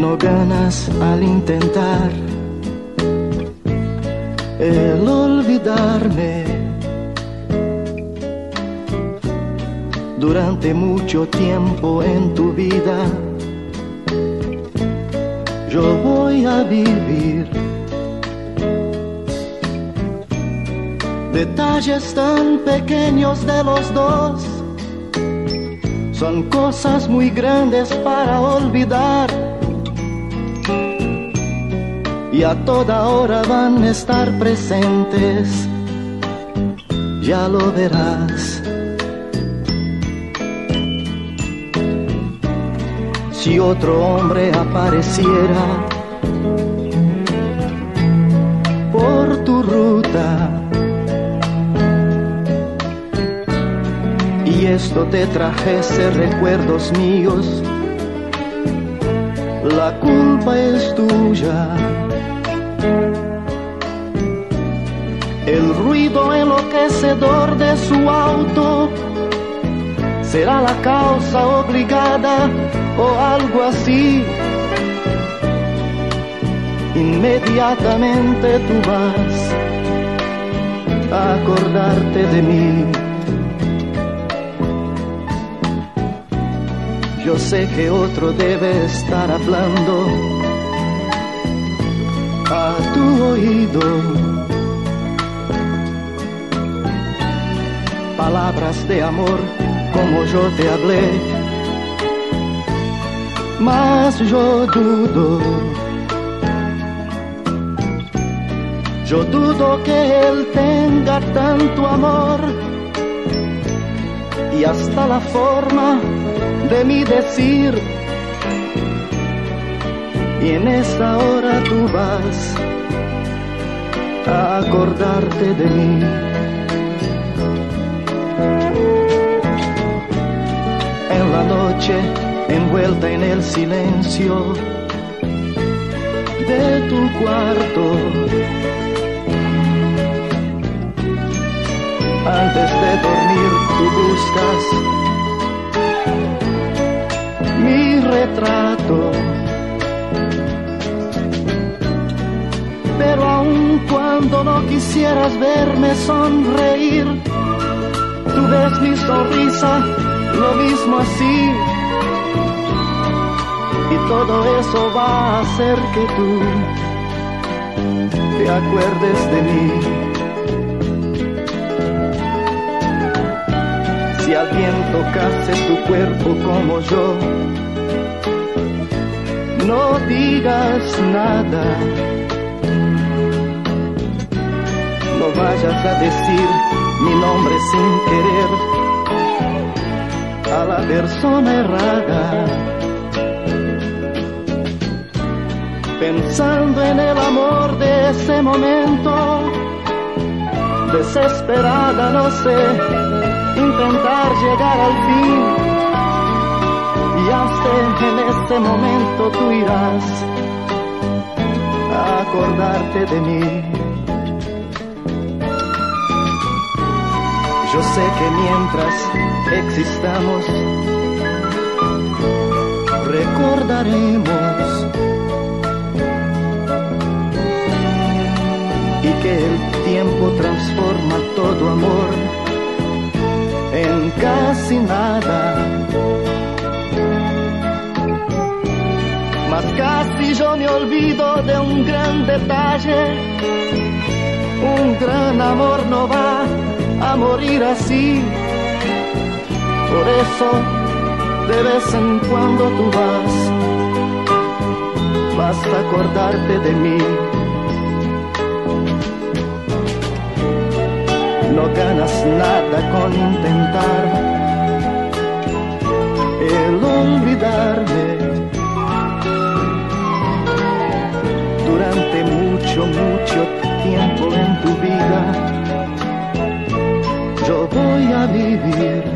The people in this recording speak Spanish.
ganas al intentar el olvidarme. Durante mucho tiempo en tu vida, yo voy a vivir detalles tan pequeños de los dos son cosas muy grandes para olvidar. Y a toda hora van a estar presentes, ya lo verás. Si otro hombre apareciera por tu ruta, y esto te trajese recuerdos míos, la culpa es tuya. El ruido enloquecedor de su auto será la causa obligada o algo así. Inmediatamente tú vas a acordarte de mí. Yo sé que otro debe estar hablando a tu oído. Palabras de amor como yo te hablé, mas yo dudo. Yo dudo que él tenga tanto amor y hasta la forma de mi decir. Y en esta hora tú vas a acordarte de mí. Noche, envuelta en el silencio de tu cuarto. Antes de dormir tú buscas mi retrato. Pero aun cuando no quisieras verme sonreír, tú ves mi sonrisa lo mismo así. Y todo eso va a hacer que tú te acuerdes de mí. Si alguien tocase tu cuerpo como yo, no digas nada. No vayas a decir mi nombre sin querer a la persona errada. Pensando en el amor de ese momento, desesperada no sé, intentar llegar al fin. Y hasta en ese momento tú irás a acordarte de mí. Sé que mientras existamos, recordaremos y que el tiempo transforma todo amor en casi nada. Mas casi yo me olvido de un gran detalle, un gran amor no va a morir así. Por eso, de vez en cuando tú vas, vas a acordarte de mí. No ganas nada con intentar el olvidarme. Durante mucho, mucho tiempo en tu vida vivir.